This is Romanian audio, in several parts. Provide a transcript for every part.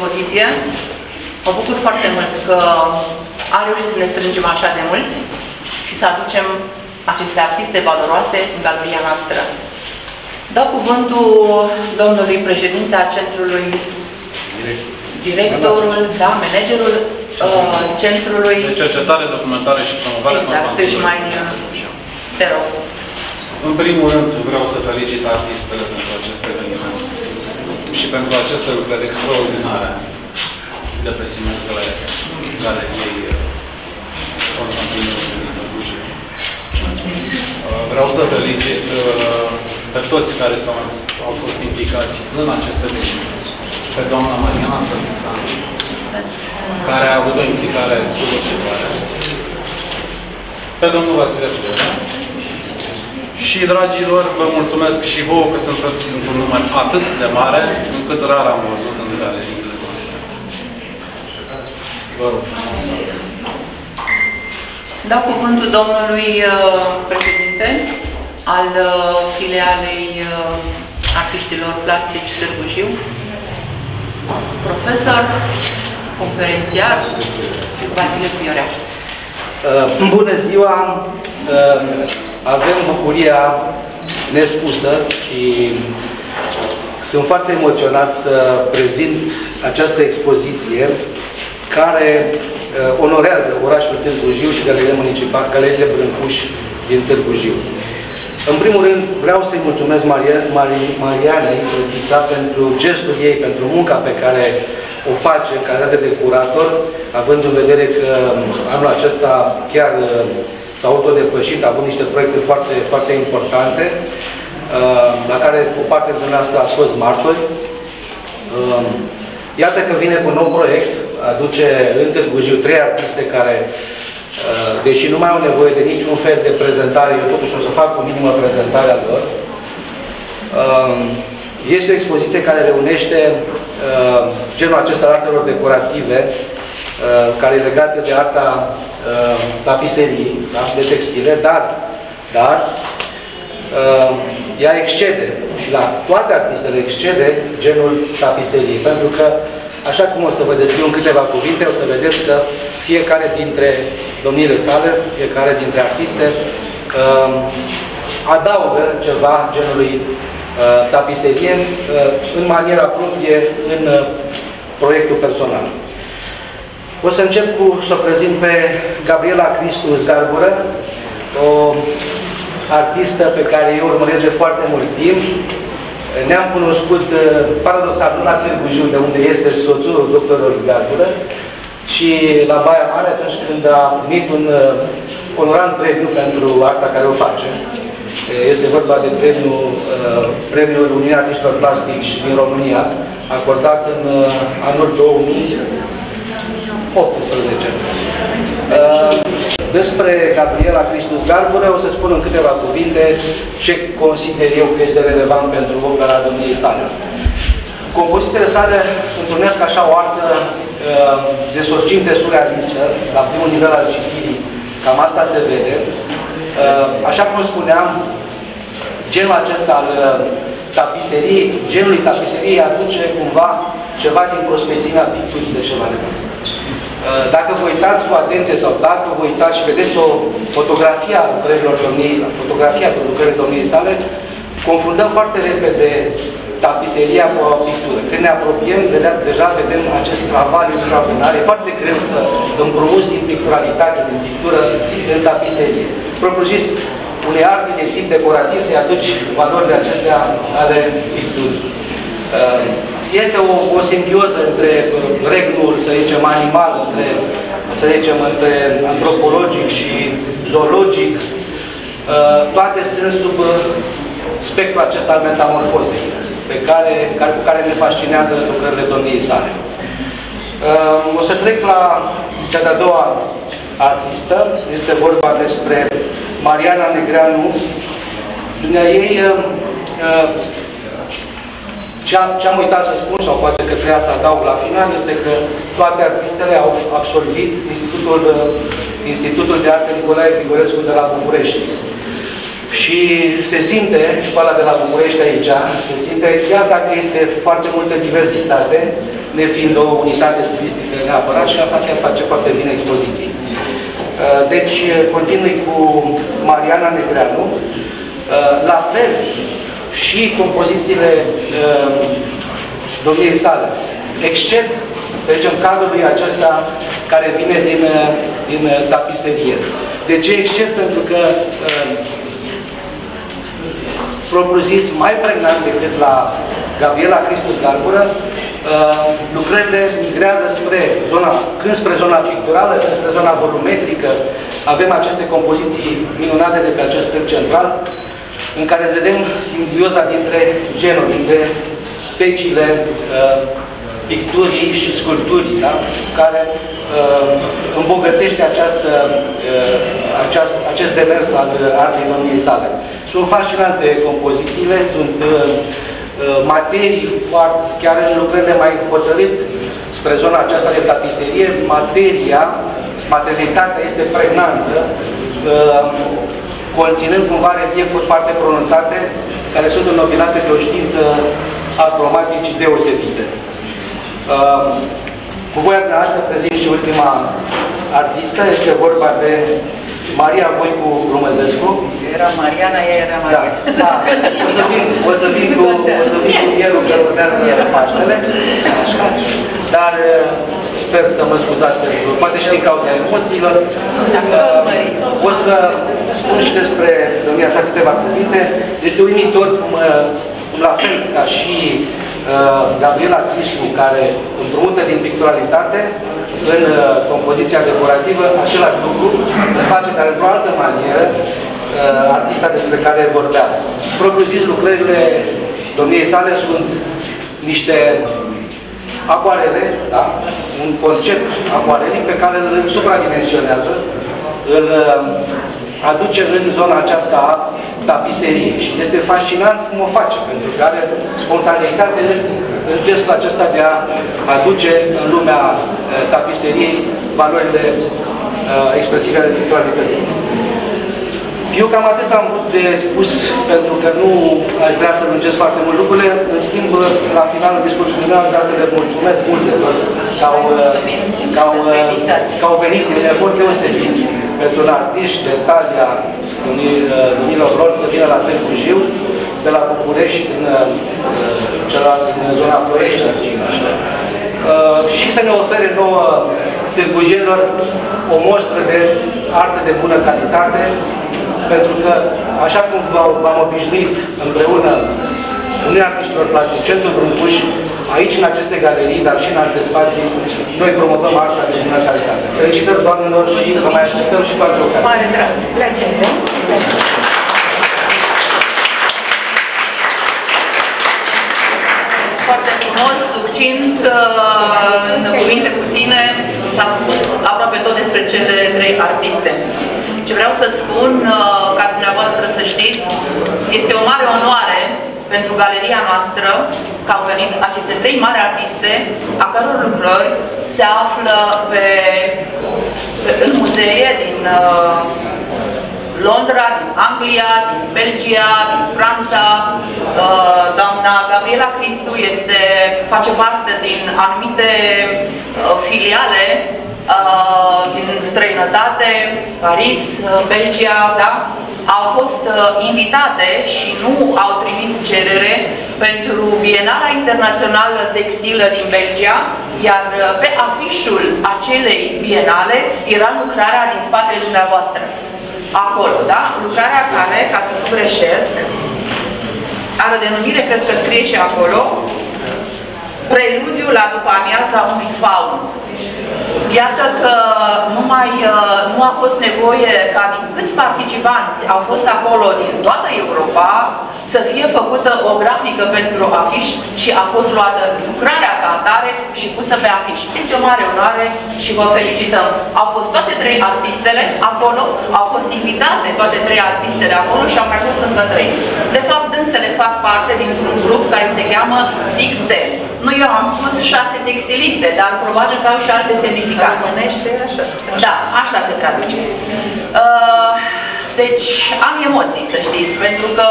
expoziție. Mă bucur foarte mult că am reușit să ne strângem așa de mulți și să aducem aceste artiste valoroase în galeria noastră. Dau cuvântul domnului președinte a centrului, directorul, da, managerul uh, centrului. De cercetare, documentare și promovare. Exact, și mai, te rog. În primul rând vreau să felicit artistele pentru acest eveniment și pentru aceste lucrări extraordinare de pe Siemens Galeriei Constantin Bujiu. Vreau să felicit uh, pe toți care s-au, au fost implicați în aceste eveniment. Pe doamna Mariana Trătițan, care a avut o implicare covârșitoare. Pe domnul Vasile Tudor, și, dragilor, vă mulțumesc și vouă că sunteți într-un număr atât de mare, încât rar am văzut în galeriile voastre. Vă rog. Dau cuvântul domnului uh, președinte al uh, filialei uh, artiștilor plastici Târgu Jiu, profesor, conferențiar, Vasile Fiorea. Bună ziua! Avem bucuria nespusă și sunt foarte emoționat să prezint această expoziție care uh, onorează orașul Târgu Jiu și galeriile municipale, galeriile Brâncuș din Târgu Jiu. În primul rând, vreau să-i mulțumesc Maria, Maria, Marianei Crătița pentru gestul ei, pentru munca pe care o face în calitate de curator, având în vedere că anul acesta chiar uh, s-a autodepășit, a avut niște proiecte foarte, foarte importante, uh, la care o parte din asta a fost martori. Uh, iată că vine cu un nou proiect, aduce în Târgu Jiu trei artiste care, uh, deși nu mai au nevoie de niciun fel de prezentare, eu totuși o să fac o minimă prezentare a lor. Este o expoziție care reunește genul acesta artelor decorative, care e legată de arta uh, tapiserii, da? de textile, dar, dar uh, ea excede și la toate artistele excede genul tapiserii, pentru că, așa cum o să vă descriu în câteva cuvinte, o să vedeți că fiecare dintre domnile sale, fiecare dintre artiste, uh, adaugă ceva genului uh, tapiserie uh, în maniera proprie în uh, proiectul personal. O să încep cu să o prezint pe Gabriela Cristus Garbură, o artistă pe care eu urmăresc de foarte mult timp. Ne-am cunoscut, uh, paradoxal, nu la Târgu Jiu, de unde este soțul doctorului Garbură, ci la Baia Mare, atunci când a primit un uh, onorant premiu pentru arta care o face. Este vorba de premiul, uh, premiul Uniunii Artiștilor Plastici din România, acordat în anul 2000 18. Uh, despre Gabriela Cristus Garbure o să spun în câteva cuvinte ce consider eu că este relevant pentru opera domniei sale. Compozițiile sale întrunesc așa o artă uh, de sorginte surrealistă, la primul nivel al citirii, cam asta se vede. Uh, așa cum spuneam, genul acesta al tapiseriei, genului tapiseriei aduce cumva ceva din prospețimea picturii de Chevalier. Uh, dacă vă uitați cu atenție sau dacă vă uitați și vedeți o fotografie a lucrărilor domniei, fotografia de lucrării domniei sale, confundăm foarte repede tapiseria cu o pictură. Când ne apropiem, deja vedem acest travaliu extraordinar. E foarte greu să împrumuți din picturalitate, din pictură, în tapiserie. Propriu zis, unei arte de tip decorativ să-i aduci valorile acestea ale picturii. Uh, este o, o simbioză între regnul, să zicem, animal, între, să zicem, între antropologic și zoologic, uh, toate strâns sub uh, spectrul acesta al metamorfozei, pe care, care, cu care ne fascinează lucrările domniei sale. O să trec la cea de-a doua artistă, este vorba despre Mariana Negreanu. Dumnea ei ce am, ce am uitat să spun, sau poate că trebuia să adaug la final, este că toate artistele au absolvit Institutul, Institutul de Arte Nicolae Grigorescu de la București. și se simte, școala de la București aici, se simte, chiar dacă este foarte multă diversitate, nefiind o unitate stilistică neapărat și asta chiar face foarte bine expoziții. Uh, deci, continui cu Mariana Negreanu. Uh, la fel, și compozițiile uh, domniei sale, except, să zicem, cadrului acesta care vine din, din tapiserie. De ce except? Pentru că propriu zis, mai pregnant decât la Gabriela Cristus Garbură, uh, lucrările migrează spre zona, când spre zona picturală, când spre zona volumetrică, avem aceste compoziții minunate de pe acest stâlp central, în care vedem simbioza dintre genuri, dintre speciile uh, picturii și sculpturii, da? care uh, îmbogățește această, uh, aceast, acest demers al artei domniei sale. Sunt fascinante compozițiile, sunt uh, uh, materii, chiar în lucrările mai hotărât spre zona aceasta de tapiserie, materia, materialitatea este pregnantă, uh, conținând cumva reliefuri foarte pronunțate, care sunt înnobilate de o știință a cromaticii deosebite. Uh, cu voia dumneavoastră prezint și ultima artistă, este vorba de Maria Voicu Rumăzescu. Era Mariana, ea era da, Maria. Da, da. O să vin, o să vin cu, o să vin cu mielul că urmează Paștele. Așa. Dar uh, sper să mă scuzați pentru, poate și din cauza emoțiilor. Uh, o să spun și despre domnia sa câteva cuvinte. Este uimitor cum, uh, cum la fel ca și uh, Gabriela Cristu, care împrumută din picturalitate, în uh, compoziția decorativă, același lucru îl face, dar într-o altă manieră, uh, artista despre care vorbea. Propriu zis, lucrările domniei sale sunt niște acuarele, da? un concept acuarelic pe care îl supradimensionează, îl uh, aduce în zona aceasta a tapiseriei și este fascinant cum o face, pentru că are spontaneitate în gestul acesta de a aduce în lumea uh, tapiseriei valorile uh, expresive ale picturalității. Eu cam atât am vrut de spus, pentru că nu aș vrea să lungesc foarte mult lucrurile. În schimb, la finalul discursului meu, aș vrea să le mulțumesc mult de tot că au, că au, că au venit din efort deosebit pentru un artist de talia domnilor lor să vină la Târgu Jiu, de la București, din, celălalt, din zona Ploiești, uh, și să ne ofere nouă târgujienilor o mostră de artă de bună calitate, pentru că, așa cum v-am obișnuit împreună unii artiștilor plastici, centrul Bruncuș, aici în aceste galerii, dar și în alte spații, noi promovăm arta de bună calitate. Felicitări doamnelor și vă mai așteptăm și cu alte ocazii. Mare drag! Plăcere! Foarte frumos, succint, uh, în cuvinte puține, s-a spus aproape tot despre cele trei artiste. Ce vreau să spun, uh, ca dumneavoastră să știți, este o mare onoare pentru galeria noastră că au venit aceste trei mari artiste, a căror lucrări se află pe, pe, în muzee din uh, Londra, din Anglia, din Belgia, din Franța. Uh, doamna Gabriela Cristu este, face parte din anumite uh, filiale uh, din străinătate, Paris, uh, Belgia, da? Au fost uh, invitate și nu au trimis cerere pentru Bienala Internațională Textilă din Belgia, iar uh, pe afișul acelei bienale era lucrarea din spatele dumneavoastră. Acolo, da? Lucrarea care, ca să nu greșesc, are o denumire, cred că scrie și acolo, preludiu la după amiaza unui faun. Iată că nu, mai, uh, nu a fost nevoie ca din câți participanți au fost acolo din toată Europa să fie făcută o grafică pentru afiș și a fost luată lucrarea ca atare și pusă pe afiș. Este o mare onoare și vă felicităm. Au fost toate trei artistele acolo, au fost invitate toate trei artistele acolo și au mai fost încă trei. De fapt, dânsele fac parte dintr-un grup care se cheamă Sixte. Nu eu am spus șase textiliste, dar probabil că au și alte semnificații. Românește, așa se Da, așa se traduce. Uh, deci am emoții, să știți, pentru că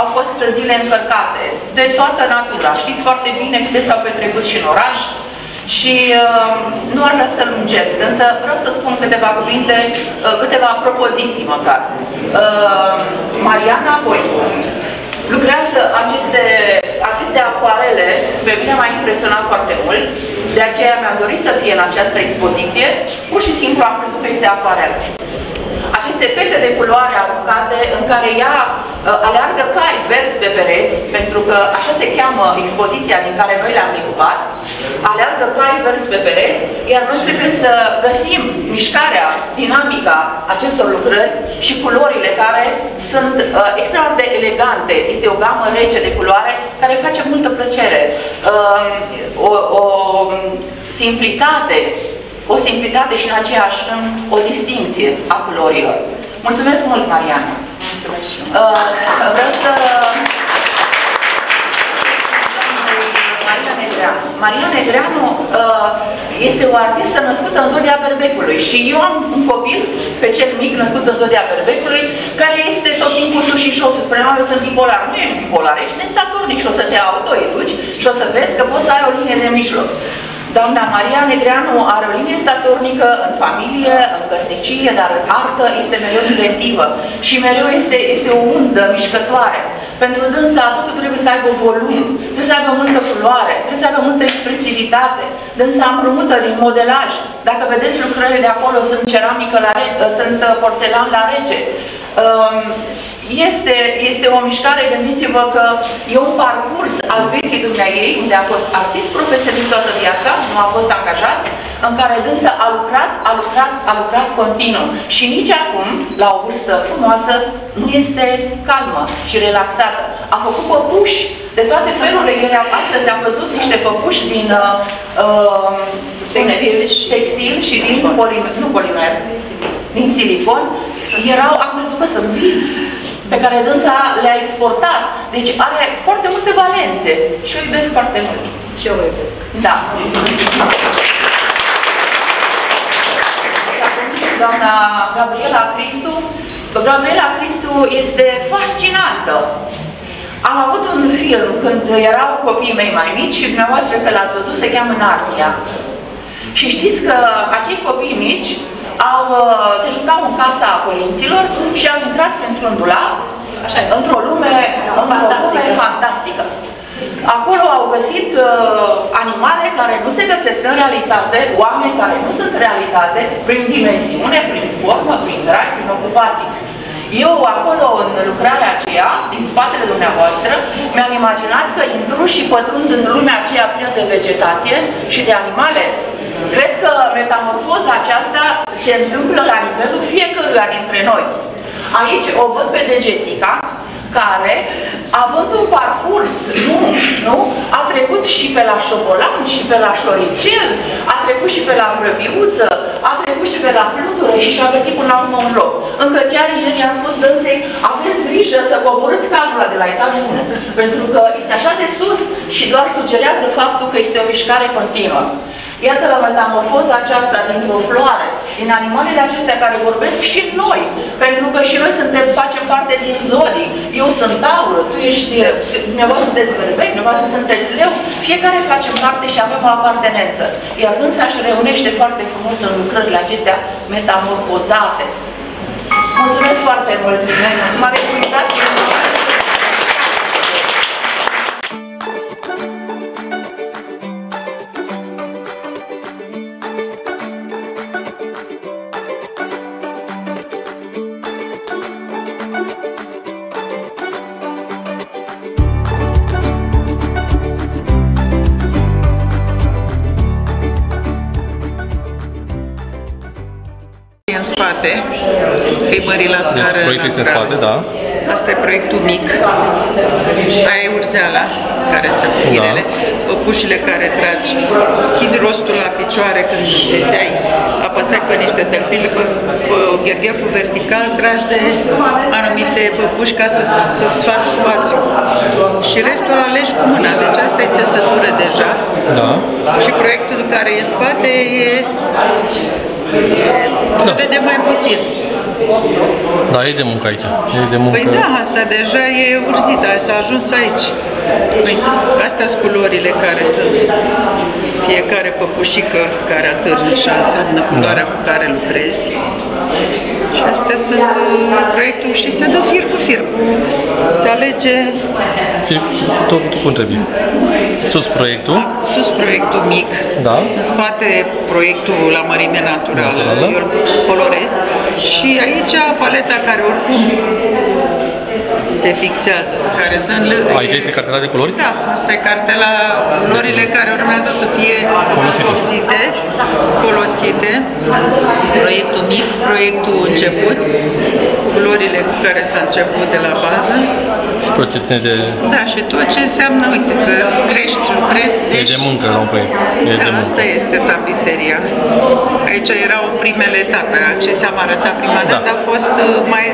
au fost zile încărcate de toată natura. Știți foarte bine câte s-au petrecut și în oraș, și uh, nu ar vrea să lungesc, însă vreau să spun câteva cuvinte, uh, câteva propoziții măcar. Uh, Mariana Voicu lucrează aceste, aceste acoarele, pe mine m-a impresionat foarte mult, de aceea mi-am dorit să fie în această expoziție, pur și simplu am crezut că este acoarelă aceste pete de culoare aruncate în care ea uh, aleargă cai verzi pe pereți, pentru că așa se cheamă expoziția din care noi le-am decupat, aleargă cai verzi pe pereți, iar noi trebuie să găsim mișcarea, dinamica acestor lucrări și culorile care sunt uh, extraordinar de elegante. Este o gamă rece de culoare care face multă plăcere. Uh, o, o simplitate o simplitate și în aceeași rând o distinție a culorilor. Mulțumesc mult, Mariana! Uh, vreau să... Maria Negreanu. Maria Negreanu uh, este o artistă născută în zodia Berbecului și eu am un copil, pe cel mic născut în zodia Berbecului, care este tot timpul sus și jos. Spune, eu sunt bipolar. Nu ești bipolar, ești nestatornic și o să te autoeduci și o să vezi că poți să ai o linie de mijloc. Doamna Maria Negreanu are o linie statornică în familie, în căsnicie, dar în artă este mereu inventivă și mereu este, este o undă mișcătoare. Pentru dânsa totul trebuie să aibă volum, trebuie să aibă multă culoare, trebuie să aibă multă expresivitate. Dânsa împrumută din modelaj. Dacă vedeți lucrările de acolo, sunt ceramică la re... sunt porțelan la rece. Um, este, este o mișcare, gândiți-vă că e un parcurs al vieții dumneai, unde a fost artist profesionist toată viața, nu a fost angajat, în care dânsa a lucrat, a lucrat, a lucrat continuu. Și nici acum, la o vârstă frumoasă, nu este calmă și relaxată. A făcut păpuși de toate felurile. Ele astăzi am văzut niște păpuși din uh, uh textil, textil și din polimer, nu polimer, din silicon. Erau, am crezut că sunt vii pe care dânsa le-a exportat. Deci are foarte multe valențe și o iubesc foarte mult. Și eu o iubesc. Da. Doamna Gabriela Cristu. Gabriela Cristu este fascinantă. Am avut un film când erau copiii mei mai mici și dumneavoastră că l-ați văzut, se cheamă Narnia. Și știți că acei copii mici au, uh, se jucau în casa părinților și au intrat printr-un dulap, într-o lume, într lume fantastică. Acolo au găsit uh, animale care nu se găsesc în realitate, oameni care nu sunt realitate, prin dimensiune, prin formă, prin drag, prin ocupații. Eu acolo, în lucrarea aceea, din spatele dumneavoastră, mi-am imaginat că intru și pătrund în lumea aceea plină de vegetație și de animale Cred că metamorfoza aceasta se întâmplă la nivelul fiecăruia dintre noi. Aici o văd pe degețica, care, având un parcurs lung, nu? a trecut și pe la șobolan, și pe la șoricel, a trecut și pe la vrăbiuță, a trecut și pe la flutură și și-a găsit până la urmă un loc. Încă chiar ieri i-am spus dânsei, aveți grijă să coborâți calcula de la etajul 1, pentru că este așa de sus și doar sugerează faptul că este o mișcare continuă. Iată la metamorfoza aceasta dintr-o floare, din animalele acestea care vorbesc și noi, pentru că și noi suntem, facem parte din zodii. Eu sunt aur, tu ești, dumneavoastră sunteți berbec, dumneavoastră sunteți leu, fiecare facem parte și avem o apartenență. Iar dânsa își reunește foarte frumos în lucrările acestea metamorfozate. Mulțumesc foarte mult! Deci, proiectul este în spate, da. Asta e proiectul mic. Aia e urzeala care se firele, da. păpușile care tragi, schimbi rostul la picioare când țeseai, apăsai pe niște tălpile, pe, pe ghergheful vertical, tragi de anumite păpuși ca să, să, să-ți faci spațiu. Și restul alegi cu mâna, deci asta e țesătură deja. Da. Și proiectul care e în spate e Se vede mai puțin. Da, e de muncă aici. E de muncă. Păi da, asta deja e urzit, s-a ajuns aici. Uite, astea sunt culorile care sunt. Fiecare păpușică care atârnă și înseamnă culoarea cu care lucrezi. Și astea sunt uh, proiectul și se dă fir cu fir. Se alege Fie tot, tot cum trebuie. Sus proiectul. sus proiectul mic, Da. în spate proiectul la mărime naturală, Naturală. eu îl colorez și aici paleta care oricum se fixează, care sunt... Aici este cartela de culori? Da, asta e cartela, culorile care urmează să fie Folosite. folosite, folosite, proiectul mic, proiectul început, culorile cu care s-a început de la bază, Și tot ce ține de... da, și tot ce înseamnă, uite, că crești, lucrezi, E țești, de muncă la un proiect. E de da, muncă. asta este tapiseria. Aici erau primele etape. Ce ți-am arătat prima Da. dată a fost uh, mai...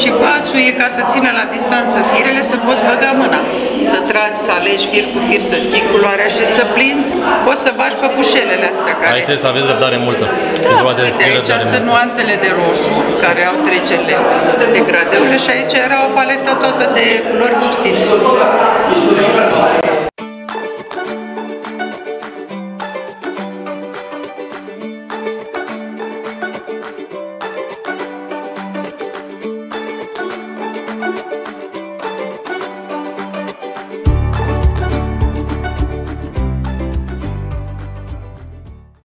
Și bățul e ca să țină la distanță firele, să poți băga mâna. Să tragi, să alegi fir cu fir, să schimbi culoarea și să plin. Poți să bagi păpușelele astea care... Aici trebuie să aveți răbdare multă. Da, E vorba de uite, aici răbdare sunt multă. nuanțele de roșu, care au trecerile de gradeule și aici era o paletă toată de culori vopsite.